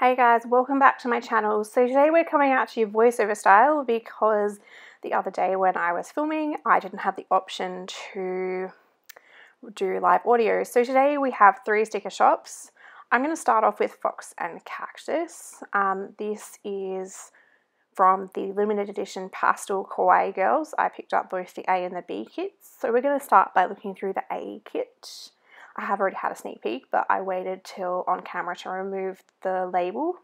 Hey guys, welcome back to my channel. So today we're coming out to you voiceover style because the other day when I was filming, I didn't have the option to do live audio. So today we have three sticker shops. I'm going to start off with Fox and Cactus. Um, this is from the limited edition Pastel Kawaii Girls. I picked up both the A and the B kits. So we're going to start by looking through the A kit. I have already had a sneak peek, but I waited till on camera to remove the label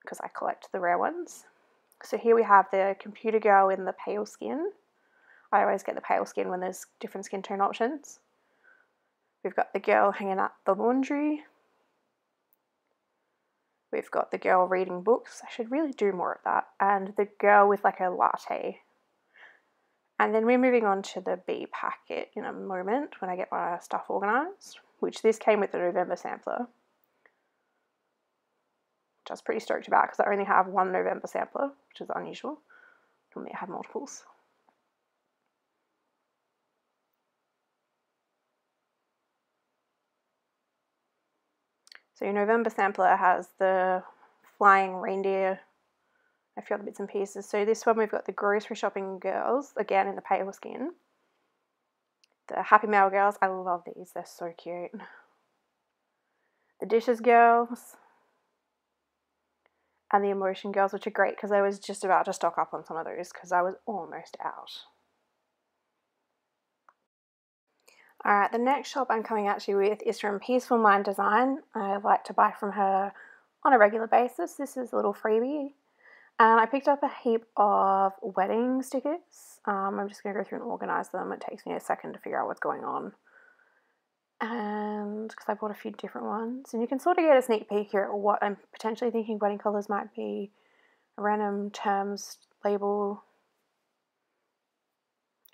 because I collect the rare ones. So here we have the computer girl in the pale skin. I always get the pale skin when there's different skin tone options. We've got the girl hanging up the laundry. We've got the girl reading books. I should really do more of that. And the girl with like a latte and then we're moving on to the B packet in a moment when I get my stuff organised, which this came with the November sampler, which I was pretty stoked about because I only have one November sampler, which is unusual. Normally I have multiples. So your November sampler has the flying reindeer a few other bits and pieces. So this one we've got the grocery shopping girls, again in the pale skin. The Happy Mail girls, I love these, they're so cute. The dishes girls. And the emotion girls, which are great because I was just about to stock up on some of those because I was almost out. Alright, the next shop I'm coming at you with is from Peaceful Mind Design. I like to buy from her on a regular basis. This is a little freebie. And I picked up a heap of wedding stickers. Um, I'm just going to go through and organise them. It takes me a second to figure out what's going on. And because I bought a few different ones. And you can sort of get a sneak peek here at what I'm potentially thinking wedding colours might be. Random terms label.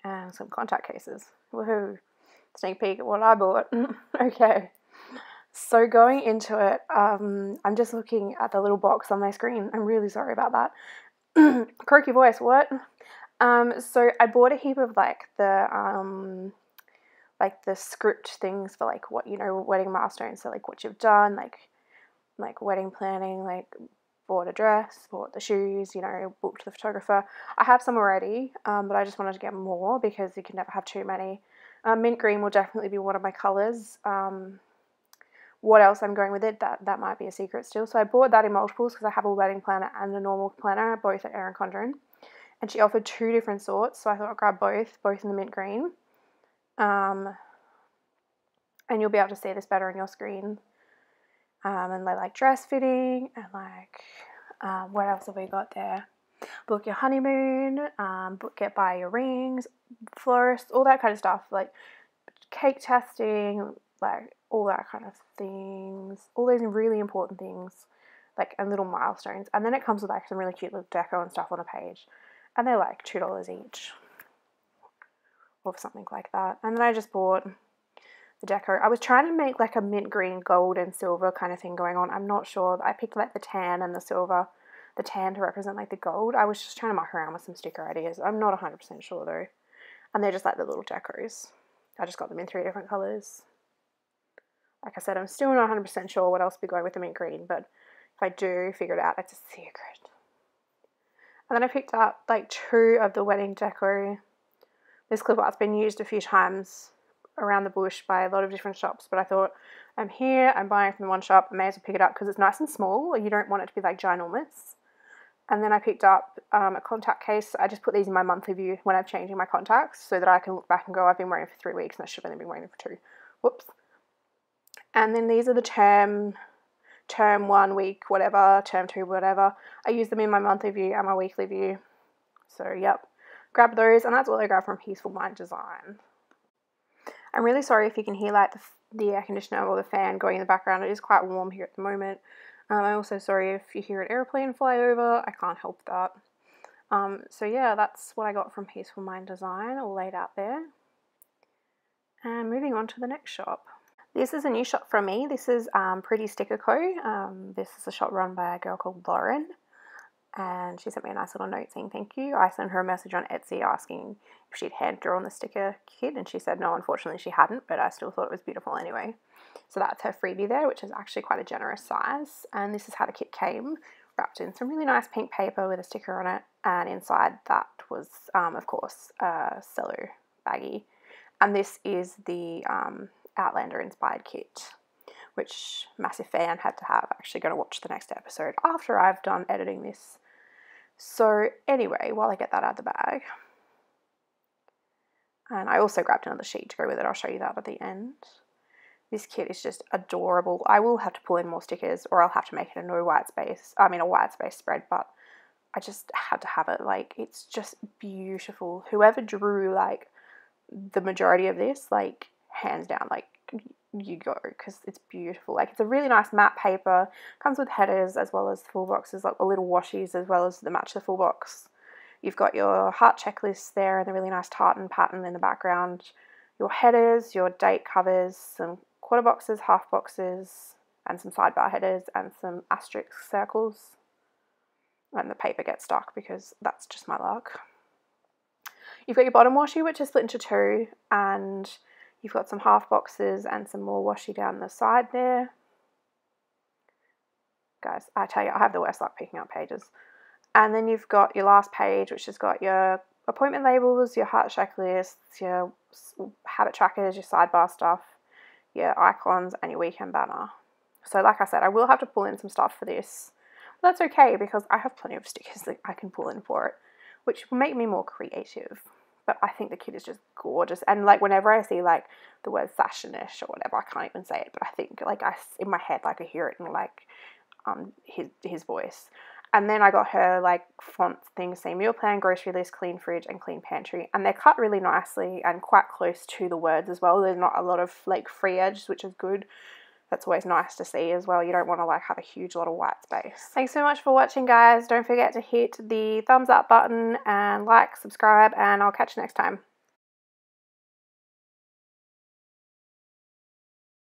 And some contact cases. Woohoo! Sneak peek at what I bought. okay. So going into it, um, I'm just looking at the little box on my screen. I'm really sorry about that. Croaky voice, what? Um, so I bought a heap of like the um, like the script things for like what you know wedding milestones. So like what you've done, like like wedding planning, like bought a dress, bought the shoes, you know, booked the photographer. I have some already, um, but I just wanted to get more because you can never have too many. Uh, mint green will definitely be one of my colours. Um, what else I'm going with it, that, that might be a secret still. So I bought that in multiples because I have a wedding planner and a normal planner, both at Erin Condren. And she offered two different sorts, so I thought I'd grab both, both in the mint green. Um, and you'll be able to see this better on your screen. Um, and they like dress fitting and like um, what else have we got there? Book your honeymoon, um, book get buy your rings, florist, all that kind of stuff. Like cake testing, like all that kind of things, all those really important things, like and little milestones. And then it comes with like some really cute little deco and stuff on a page, and they're like two dollars each, or something like that. And then I just bought the deco. I was trying to make like a mint green, gold, and silver kind of thing going on. I'm not sure. I picked like the tan and the silver, the tan to represent like the gold. I was just trying to muck around with some sticker ideas. I'm not 100% sure though. And they're just like the little decos. I just got them in three different colours. Like I said, I'm still not 100% sure what else will be going with the mint green, but if I do figure it out, it's a secret. And then I picked up like two of the wedding deco. This clip art's been used a few times around the bush by a lot of different shops, but I thought I'm here, I'm buying from one shop, I may as well pick it up because it's nice and small. You don't want it to be like ginormous. And then I picked up um, a contact case. I just put these in my monthly view when I'm changing my contacts so that I can look back and go, I've been wearing for three weeks and I should have only been wearing for two. Whoops. And then these are the term, term one week, whatever, term two, whatever. I use them in my monthly view and my weekly view. So, yep, grab those, and that's all I grab from Peaceful Mind Design. I'm really sorry if you can hear like the, the air conditioner or the fan going in the background. It is quite warm here at the moment. Um, I'm also sorry if you hear an airplane fly over. I can't help that. Um, so yeah, that's what I got from Peaceful Mind Design, all laid out there. And moving on to the next shop. This is a new shop from me. This is um, Pretty Sticker Co. Um, this is a shop run by a girl called Lauren. and she sent me a nice little note saying thank you. I sent her a message on Etsy asking if she'd hand drawn the sticker kit, and she said no, unfortunately she hadn't, but I still thought it was beautiful anyway. So that's her freebie there, which is actually quite a generous size. And this is how the kit came, wrapped in some really nice pink paper with a sticker on it, and inside that was, um, of course, a cello baggie. And this is the um, Outlander inspired kit which massive fan had to have. Actually, going to watch the next episode after I've done editing this so, anyway, while I get that out of the bag, and I also grabbed another sheet to go with it, I'll show you that at the end. This kit is just adorable. I will have to pull in more stickers or I'll have to make it a no white space, I mean, a white space spread, but I just had to have it. Like, it's just beautiful. Whoever drew, like, the majority of this, like, hands down, like, you go because it's beautiful. Like it's a really nice matte paper. Comes with headers as well as full boxes, like a little washies as well as the match the full box. You've got your heart checklist there and the really nice tartan pattern in the background. Your headers, your date covers, some quarter boxes, half boxes, and some sidebar headers and some asterisk circles. And the paper gets stuck because that's just my luck. You've got your bottom washi, which is split into two, and You've got some half boxes and some more washi down the side there. Guys, I tell you, I have the worst luck picking up pages. And then you've got your last page, which has got your appointment labels, your heart checklists, your habit trackers, your sidebar stuff, your icons, and your weekend banner. So, like I said, I will have to pull in some stuff for this. But that's okay because I have plenty of stickers that I can pull in for it, which will make me more creative but I think the kid is just gorgeous. And like whenever I see like the word Sassenach or whatever, I can't even say it, but I think like I in my head like I hear it in like um his his voice. And then I got her like font things saying meal plan, grocery list, clean fridge, and clean pantry. And they're cut really nicely and quite close to the words as well. There's not a lot of like free edges, which is good that's always nice to see as well. You don't want to like have a huge lot of white space. Thanks so much for watching guys. Don't forget to hit the thumbs up button and like, subscribe, and I'll catch you next time.